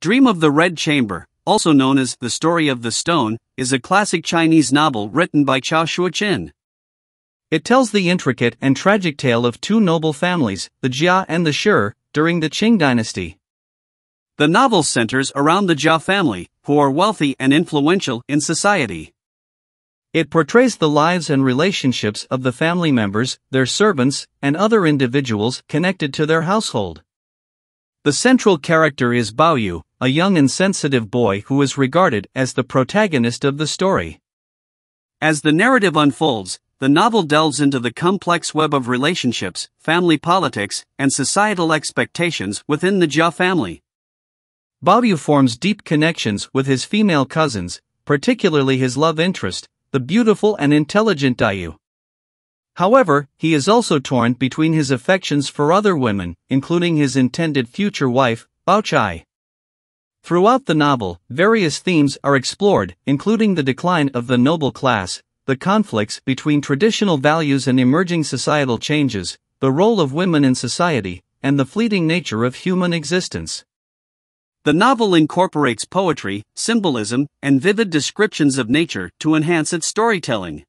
Dream of the Red Chamber, also known as The Story of the Stone, is a classic Chinese novel written by Cao Xueqin. It tells the intricate and tragic tale of two noble families, the Jia and the Shi, during the Qing dynasty. The novel centers around the Jia family, who are wealthy and influential in society. It portrays the lives and relationships of the family members, their servants, and other individuals connected to their household. The central character is Bao Yu, a young and sensitive boy who is regarded as the protagonist of the story. As the narrative unfolds, the novel delves into the complex web of relationships, family politics, and societal expectations within the Jia family. Baoyu forms deep connections with his female cousins, particularly his love interest, the beautiful and intelligent Daiyu. However, he is also torn between his affections for other women, including his intended future wife, Bao Chai. Throughout the novel, various themes are explored, including the decline of the noble class, the conflicts between traditional values and emerging societal changes, the role of women in society, and the fleeting nature of human existence. The novel incorporates poetry, symbolism, and vivid descriptions of nature to enhance its storytelling.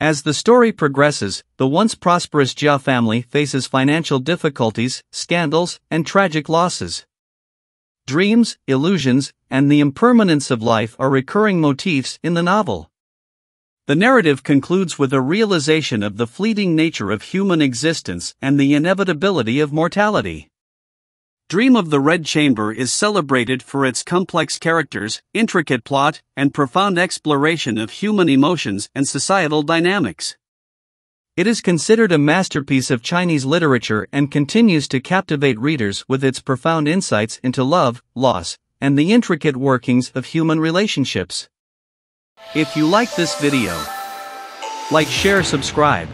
As the story progresses, the once prosperous Jia family faces financial difficulties, scandals, and tragic losses. Dreams, illusions, and the impermanence of life are recurring motifs in the novel. The narrative concludes with a realization of the fleeting nature of human existence and the inevitability of mortality. Dream of the Red Chamber is celebrated for its complex characters, intricate plot, and profound exploration of human emotions and societal dynamics. It is considered a masterpiece of Chinese literature and continues to captivate readers with its profound insights into love, loss, and the intricate workings of human relationships. If you like this video, like, share, subscribe.